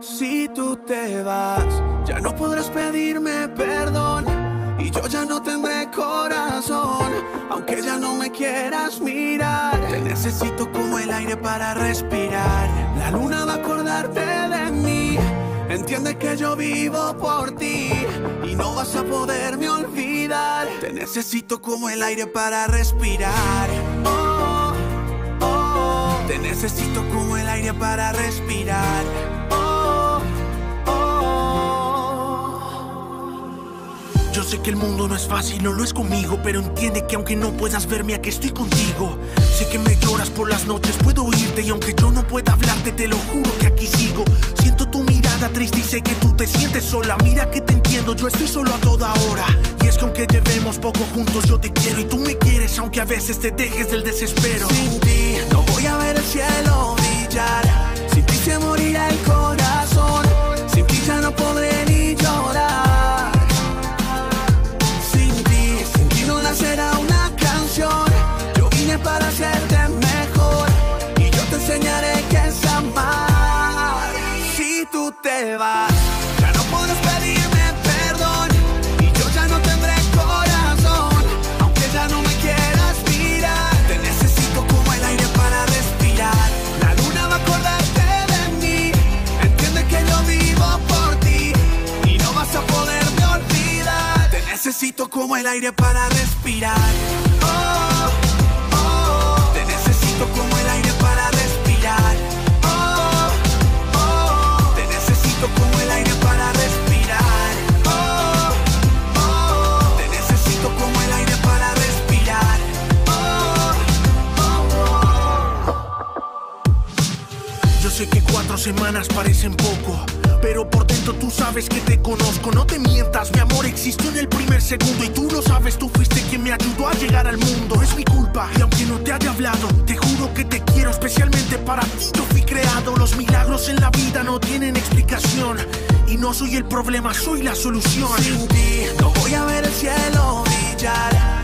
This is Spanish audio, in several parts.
Si tú te vas, ya no podrás pedirme perdón. Y yo ya no tendré corazón, aunque ya no me quieras mirar. Te necesito como el aire para respirar. La luna va a acordarte de mí. Entiende que yo vivo por ti y no vas a poderme olvidar. Te necesito como el aire para respirar. Oh, oh, te necesito como el aire para respirar. Sé que el mundo no es fácil, no lo es conmigo, pero entiende que aunque no puedas verme, aquí estoy contigo. Sé que me lloras por las noches, puedo oírte y aunque yo no pueda hablarte, te lo juro que aquí sigo. Siento tu mirada triste y sé que tú te sientes sola. Mira que te entiendo, yo estoy solo a toda hora. Y es que aunque llevemos poco juntos, yo te quiero y tú me quieres, aunque a veces te dejes del desespero. Sin ti no voy a ver el cielo necesito como el aire para respirar. Oh, oh. Te necesito como el aire para respirar. Oh. Te necesito como el aire para respirar. Te necesito como el aire para respirar. Yo sé que cuatro semanas parecen poco, pero por dentro tú sabes que te conozco. No te mientas, mi amor existió en el primer segundo y tú lo sabes, tú fuiste quien me ayudó a llegar al mundo. Es mi culpa y aunque no te haya hablado, te juro que te quiero especialmente para ti. Yo fui creado, los milagros en la vida no tienen explicación y no soy el problema, soy la solución. Sin ti no voy a ver el cielo brillar.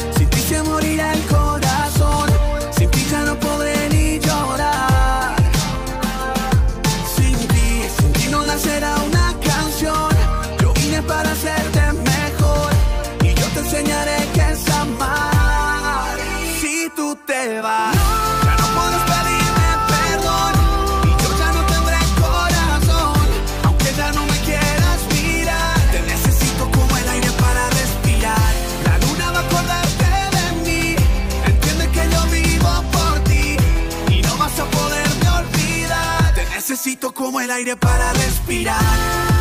Como el aire para respirar.